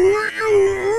Ui, ui.